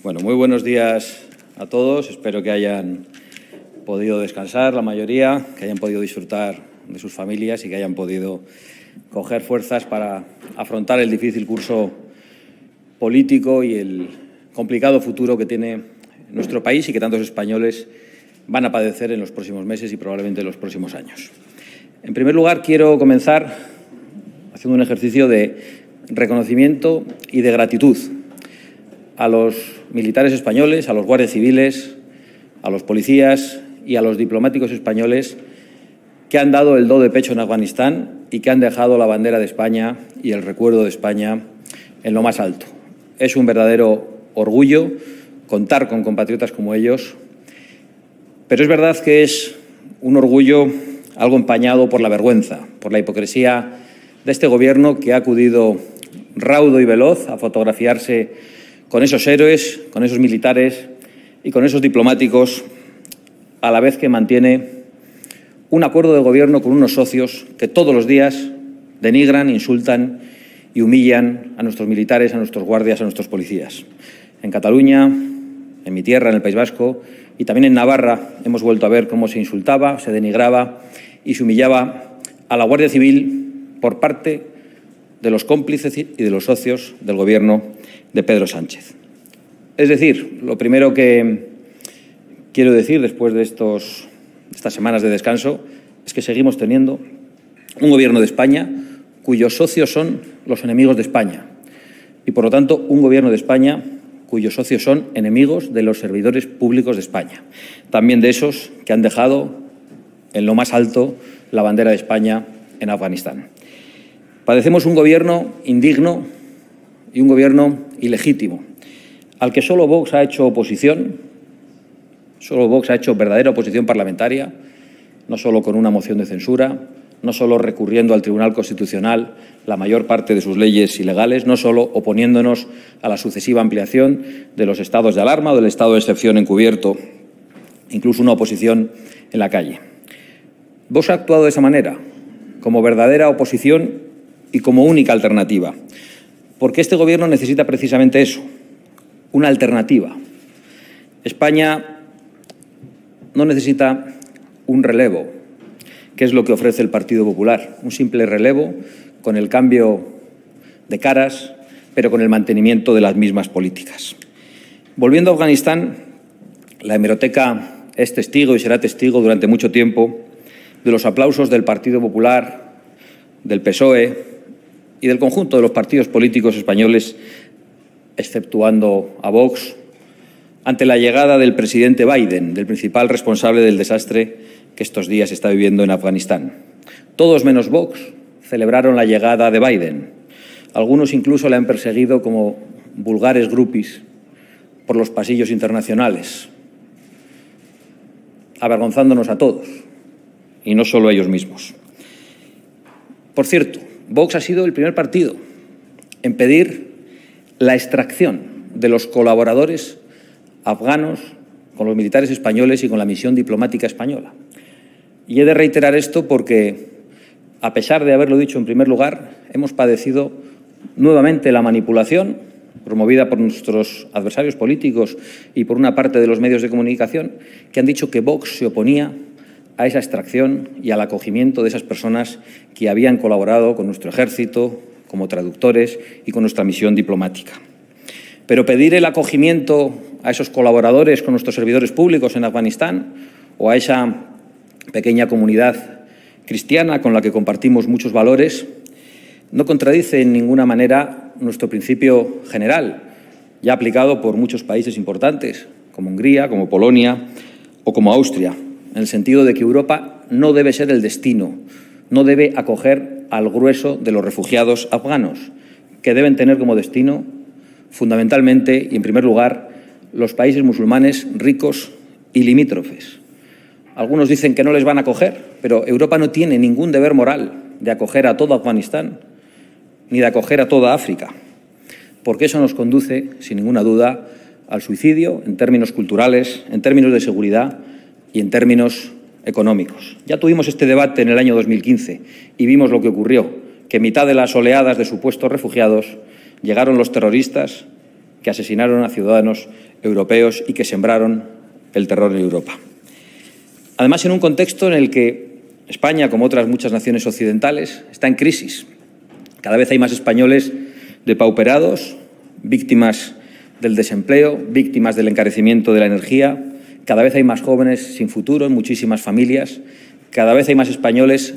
Bueno, muy buenos días a todos. Espero que hayan podido descansar la mayoría, que hayan podido disfrutar de sus familias y que hayan podido coger fuerzas para afrontar el difícil curso político y el complicado futuro que tiene nuestro país y que tantos españoles van a padecer en los próximos meses y probablemente en los próximos años. En primer lugar, quiero comenzar haciendo un ejercicio de reconocimiento y de gratitud a los militares españoles, a los guardias civiles, a los policías y a los diplomáticos españoles que han dado el do de pecho en Afganistán y que han dejado la bandera de España y el recuerdo de España en lo más alto. Es un verdadero orgullo contar con compatriotas como ellos, pero es verdad que es un orgullo algo empañado por la vergüenza, por la hipocresía de este Gobierno que ha acudido raudo y veloz a fotografiarse con esos héroes, con esos militares y con esos diplomáticos, a la vez que mantiene un acuerdo de gobierno con unos socios que todos los días denigran, insultan y humillan a nuestros militares, a nuestros guardias, a nuestros policías. En Cataluña, en mi tierra, en el País Vasco y también en Navarra hemos vuelto a ver cómo se insultaba, se denigraba y se humillaba a la Guardia Civil por parte de los cómplices y de los socios del Gobierno de Pedro Sánchez. Es decir, lo primero que quiero decir después de estos, estas semanas de descanso es que seguimos teniendo un Gobierno de España cuyos socios son los enemigos de España y, por lo tanto, un Gobierno de España cuyos socios son enemigos de los servidores públicos de España, también de esos que han dejado en lo más alto la bandera de España en Afganistán. Padecemos un gobierno indigno y un gobierno ilegítimo, al que solo Vox ha hecho oposición, solo Vox ha hecho verdadera oposición parlamentaria, no solo con una moción de censura, no solo recurriendo al Tribunal Constitucional la mayor parte de sus leyes ilegales, no solo oponiéndonos a la sucesiva ampliación de los estados de alarma o del estado de excepción encubierto, incluso una oposición en la calle. Vox ha actuado de esa manera, como verdadera oposición y como única alternativa. Porque este Gobierno necesita precisamente eso, una alternativa. España no necesita un relevo, que es lo que ofrece el Partido Popular, un simple relevo con el cambio de caras, pero con el mantenimiento de las mismas políticas. Volviendo a Afganistán, la hemeroteca es testigo y será testigo durante mucho tiempo de los aplausos del Partido Popular, del PSOE, y del conjunto de los partidos políticos españoles, exceptuando a Vox, ante la llegada del presidente Biden, del principal responsable del desastre que estos días está viviendo en Afganistán. Todos menos Vox celebraron la llegada de Biden. Algunos incluso le han perseguido como vulgares grupis por los pasillos internacionales, avergonzándonos a todos, y no solo a ellos mismos. Por cierto, Vox ha sido el primer partido en pedir la extracción de los colaboradores afganos con los militares españoles y con la misión diplomática española. Y he de reiterar esto porque, a pesar de haberlo dicho en primer lugar, hemos padecido nuevamente la manipulación promovida por nuestros adversarios políticos y por una parte de los medios de comunicación, que han dicho que Vox se oponía a esa extracción y al acogimiento de esas personas que habían colaborado con nuestro ejército como traductores y con nuestra misión diplomática. Pero pedir el acogimiento a esos colaboradores con nuestros servidores públicos en Afganistán o a esa pequeña comunidad cristiana con la que compartimos muchos valores no contradice en ninguna manera nuestro principio general, ya aplicado por muchos países importantes, como Hungría, como Polonia o como Austria, en el sentido de que Europa no debe ser el destino, no debe acoger al grueso de los refugiados afganos, que deben tener como destino fundamentalmente y en primer lugar los países musulmanes ricos y limítrofes. Algunos dicen que no les van a acoger, pero Europa no tiene ningún deber moral de acoger a todo Afganistán ni de acoger a toda África, porque eso nos conduce, sin ninguna duda, al suicidio en términos culturales, en términos de seguridad y en términos económicos. Ya tuvimos este debate en el año 2015 y vimos lo que ocurrió, que en mitad de las oleadas de supuestos refugiados llegaron los terroristas que asesinaron a ciudadanos europeos y que sembraron el terror en Europa. Además, en un contexto en el que España, como otras muchas naciones occidentales, está en crisis. Cada vez hay más españoles depauperados, víctimas del desempleo, víctimas del encarecimiento de la energía. Cada vez hay más jóvenes sin futuro en muchísimas familias. Cada vez hay más españoles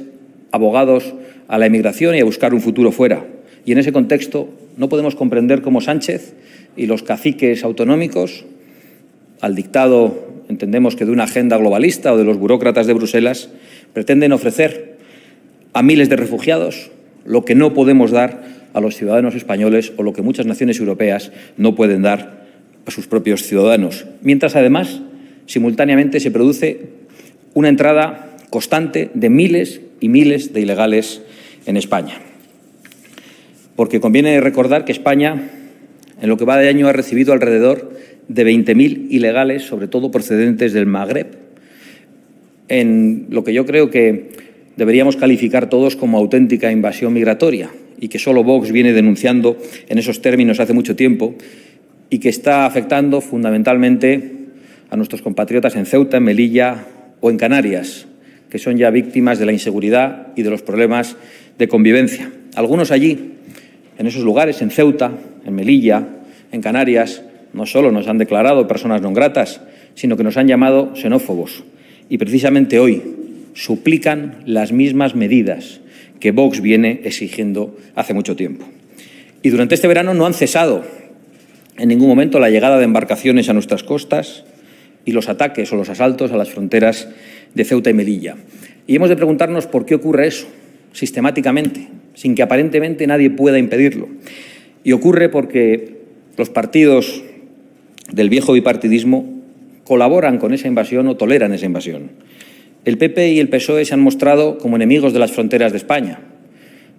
abogados a la emigración y a buscar un futuro fuera. Y en ese contexto no podemos comprender cómo Sánchez y los caciques autonómicos, al dictado, entendemos que de una agenda globalista o de los burócratas de Bruselas, pretenden ofrecer a miles de refugiados lo que no podemos dar a los ciudadanos españoles o lo que muchas naciones europeas no pueden dar a sus propios ciudadanos. Mientras, además, simultáneamente se produce una entrada constante de miles y miles de ilegales en España. Porque conviene recordar que España, en lo que va de año, ha recibido alrededor de 20.000 ilegales, sobre todo procedentes del Magreb, en lo que yo creo que deberíamos calificar todos como auténtica invasión migratoria y que solo Vox viene denunciando en esos términos hace mucho tiempo y que está afectando fundamentalmente a nuestros compatriotas en Ceuta, en Melilla o en Canarias, que son ya víctimas de la inseguridad y de los problemas de convivencia. Algunos allí, en esos lugares, en Ceuta, en Melilla, en Canarias, no solo nos han declarado personas no gratas, sino que nos han llamado xenófobos. Y precisamente hoy suplican las mismas medidas que Vox viene exigiendo hace mucho tiempo. Y durante este verano no han cesado en ningún momento la llegada de embarcaciones a nuestras costas y los ataques o los asaltos a las fronteras de Ceuta y Melilla. Y hemos de preguntarnos por qué ocurre eso sistemáticamente, sin que aparentemente nadie pueda impedirlo. Y ocurre porque los partidos del viejo bipartidismo colaboran con esa invasión o toleran esa invasión. El PP y el PSOE se han mostrado como enemigos de las fronteras de España.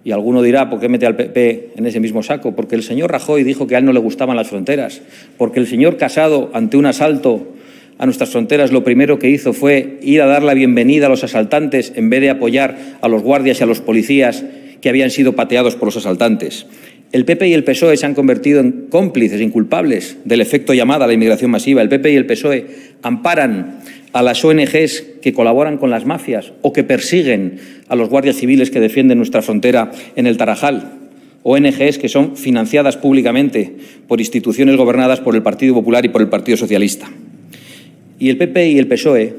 Y alguno dirá, ¿por qué mete al PP en ese mismo saco? Porque el señor Rajoy dijo que a él no le gustaban las fronteras, porque el señor Casado, ante un asalto a nuestras fronteras, lo primero que hizo fue ir a dar la bienvenida a los asaltantes en vez de apoyar a los guardias y a los policías que habían sido pateados por los asaltantes. El PP y el PSOE se han convertido en cómplices inculpables del efecto llamada a la inmigración masiva. El PP y el PSOE amparan a las ONGs que colaboran con las mafias o que persiguen a los guardias civiles que defienden nuestra frontera en el Tarajal. ONGs que son financiadas públicamente por instituciones gobernadas por el Partido Popular y por el Partido Socialista. Y el PP y el PSOE,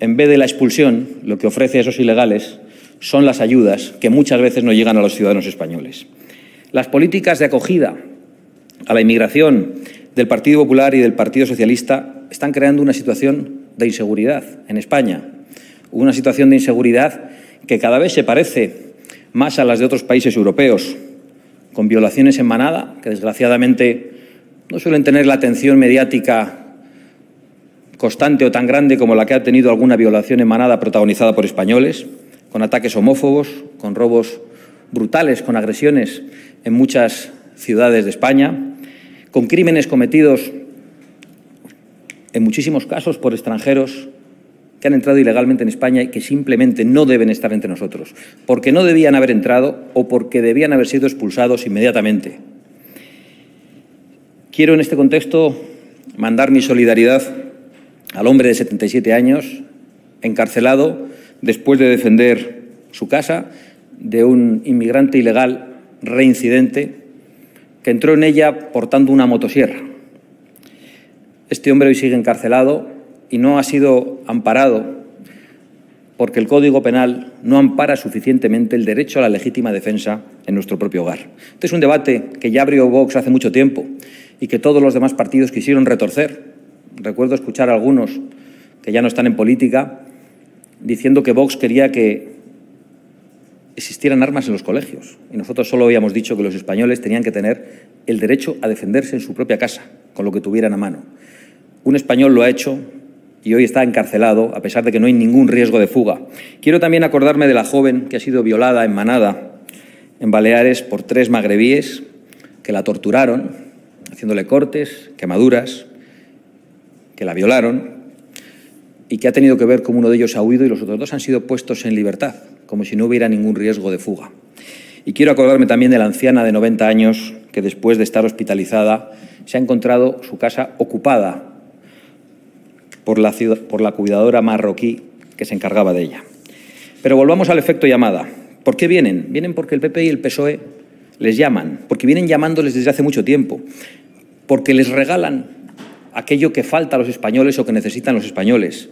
en vez de la expulsión, lo que ofrece a esos ilegales son las ayudas que muchas veces no llegan a los ciudadanos españoles. Las políticas de acogida a la inmigración del Partido Popular y del Partido Socialista están creando una situación de inseguridad en España, una situación de inseguridad que cada vez se parece más a las de otros países europeos, con violaciones en manada, que desgraciadamente no suelen tener la atención mediática constante o tan grande como la que ha tenido alguna violación en manada protagonizada por españoles, con ataques homófobos, con robos brutales, con agresiones en muchas ciudades de España, con crímenes cometidos en muchísimos casos por extranjeros que han entrado ilegalmente en España y que simplemente no deben estar entre nosotros, porque no debían haber entrado o porque debían haber sido expulsados inmediatamente. Quiero en este contexto mandar mi solidaridad al hombre de 77 años, encarcelado después de defender su casa de un inmigrante ilegal reincidente que entró en ella portando una motosierra. Este hombre hoy sigue encarcelado y no ha sido amparado porque el Código Penal no ampara suficientemente el derecho a la legítima defensa en nuestro propio hogar. Este es un debate que ya abrió Vox hace mucho tiempo y que todos los demás partidos quisieron retorcer. Recuerdo escuchar a algunos que ya no están en política diciendo que Vox quería que existieran armas en los colegios. Y nosotros solo habíamos dicho que los españoles tenían que tener el derecho a defenderse en su propia casa, con lo que tuvieran a mano. Un español lo ha hecho y hoy está encarcelado, a pesar de que no hay ningún riesgo de fuga. Quiero también acordarme de la joven que ha sido violada en Manada, en Baleares, por tres magrebíes que la torturaron, haciéndole cortes, quemaduras, que la violaron y que ha tenido que ver cómo uno de ellos ha huido y los otros dos han sido puestos en libertad, como si no hubiera ningún riesgo de fuga. Y quiero acordarme también de la anciana de 90 años que después de estar hospitalizada se ha encontrado su casa ocupada por la, por la cuidadora marroquí que se encargaba de ella. Pero volvamos al efecto llamada. ¿Por qué vienen? Vienen porque el PP y el PSOE les llaman, porque vienen llamándoles desde hace mucho tiempo, porque les regalan aquello que falta a los españoles o que necesitan los españoles.